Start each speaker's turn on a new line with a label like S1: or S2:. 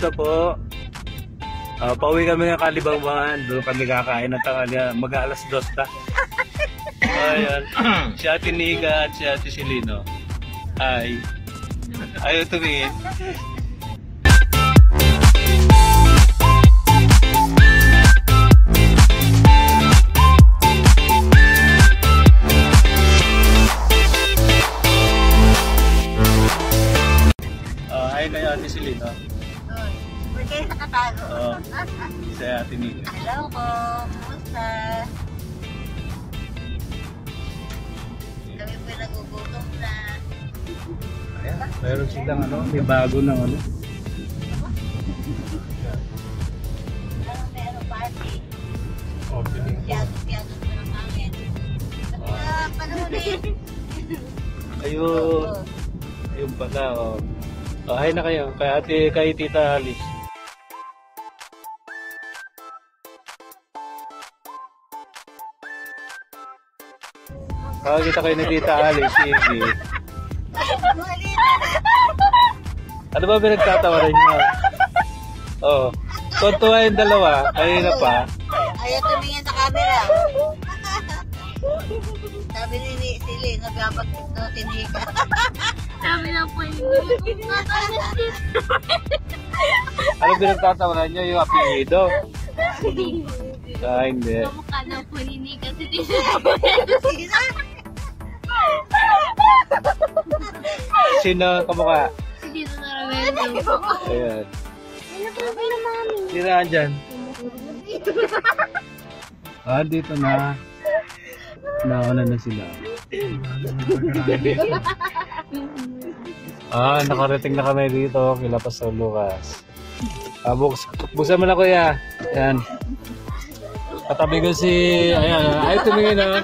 S1: kamusta po? Ah, pauwi kami ng Kalibangbangan. Doon kami kakain ng tanghali. Mag-alas dos na. Ayan. Si Ate Nika at si Ate Silino. Ay. Ayaw tumingin. Ah, ayun na yung Ate Silino.
S2: Kayo nakatago?
S1: Oo. Si Ate Nika.
S2: Hello po, kumusta? Kami po nagugutom na.
S1: Ayan. Meron silang ano, may bago ng ano.
S2: Meron party?
S1: Opening.
S2: Piyato-piyato na lang namin. Ah, panahon eh.
S1: Ayun. Ayun pala, oh. Oh, hi na kayo. Kay ate, kay tita Alice. Kakakita kayo ni tita Alice, Ivy.
S2: Mali
S1: Ano ba pinagtatawaran niyo? Oh. Tuntua yung dalawa. Kanina pa.
S2: Ayaw tumingin sa camera. Sabi ni ni Sili, naglapat ito, tinika.
S3: Sabi na po yung
S1: Ano pinagtatawaran niyo? Yung apelido? Ah, hindi.
S3: Kamukha na po ni Nika si Tito.
S1: Sino kamukha?
S3: Si Tito Naramento.
S1: Ayan.
S3: Ano na mami?
S1: Sino andyan? Ah, dito na. Nauna na sila. ah, nakarating na kami dito. Kila Pastor Lucas. Ah, buks, buksan mo na kuya. Ayan. Katabi ko si... Ayan. Ay, tumingin na.